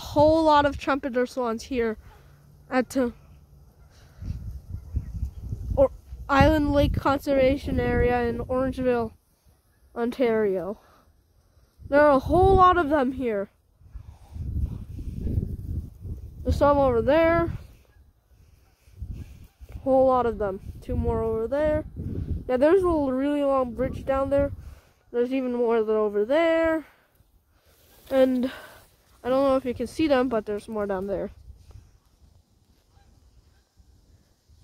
whole lot of trumpeter swans here at uh, or Island Lake Conservation Area in Orangeville, Ontario. There are a whole lot of them here. There's some over there. A Whole lot of them. Two more over there. Yeah, there's a really long bridge down there. There's even more that over there. And I don't know if you can see them, but there's more down there.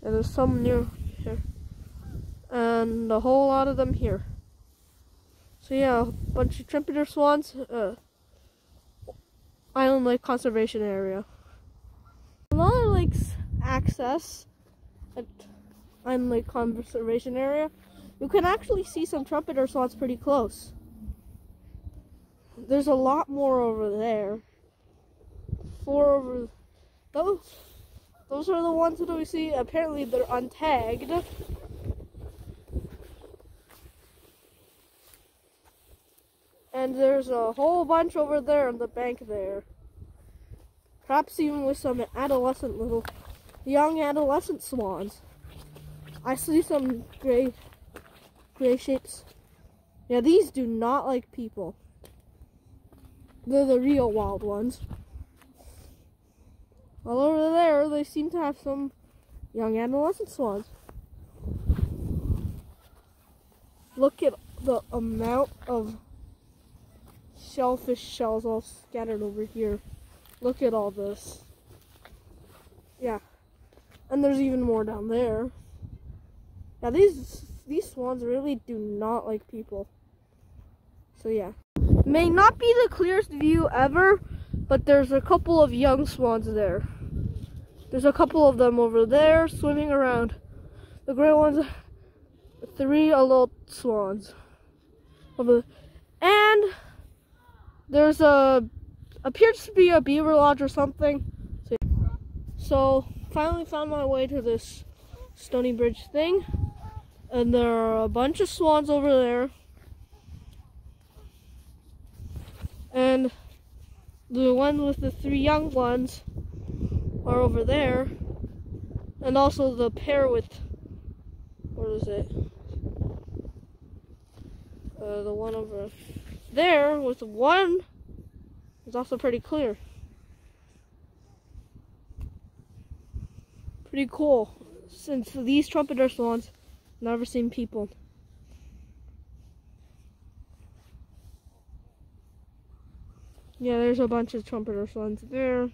And there's some near here. And a whole lot of them here. So yeah, a bunch of trumpeter swans. Uh, Island Lake Conservation Area. Another lakes access at Island Lake Conservation Area. You can actually see some trumpeter swans pretty close. There's a lot more over there. Four over those those are the ones that we see. Apparently they're untagged. And there's a whole bunch over there on the bank there. Perhaps even with some adolescent little young adolescent swans. I see some gray gray shapes. Yeah, these do not like people. They're the real wild ones. Well, over there, they seem to have some young adolescent swans. Look at the amount of shellfish shells all scattered over here. Look at all this. Yeah. And there's even more down there. Now these these swans really do not like people. So yeah. May not be the clearest view ever, but there's a couple of young swans there. There's a couple of them over there swimming around. The gray ones, three adult swans. Over, and there's a, appears to be a beaver lodge or something. So, so finally found my way to this Stony Bridge thing. And there are a bunch of swans over there. And the one with the three young ones are over there. And also the pair with, what is it? Uh, the one over there with one is also pretty clear. Pretty cool, since these trumpeter swans never seen people. Yeah, there's a bunch of trumpeter swans there.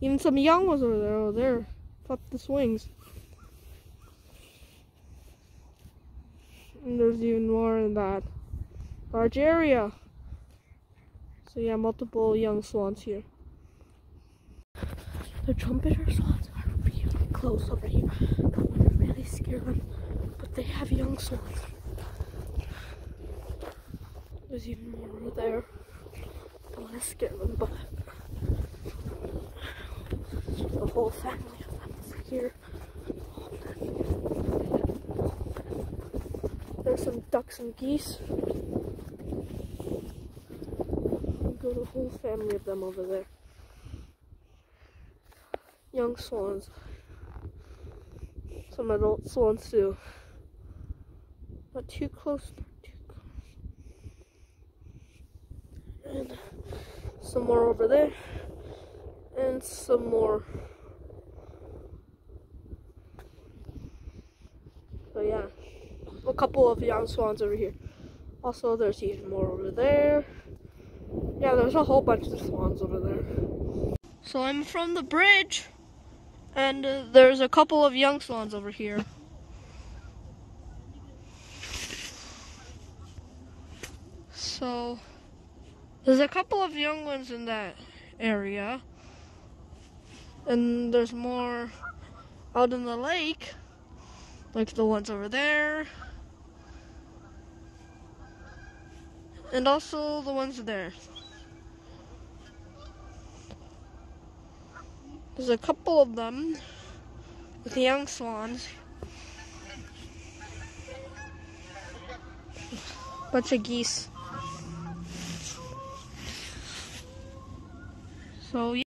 Even some young ones over there. Oh, there. Flap the swings. And there's even more in that large area. So yeah, multiple young swans here. The trumpeter swans are really close over here. That would really scare them. But they have young swans. There's even more over there. To scare them, the whole family of them over here. There's some ducks and geese. Got a whole family of them over there. Young swans. Some adult swans too. Not too close, not too close. And some more over there. And some more. So yeah. A couple of young swans over here. Also, there's even more over there. Yeah, there's a whole bunch of swans over there. So I'm from the bridge, and uh, there's a couple of young swans over here. So there's a couple of young ones in that area, and there's more out in the lake, like the ones over there. And also the ones there. There's a couple of them with the young swans. Bunch of geese. So yeah.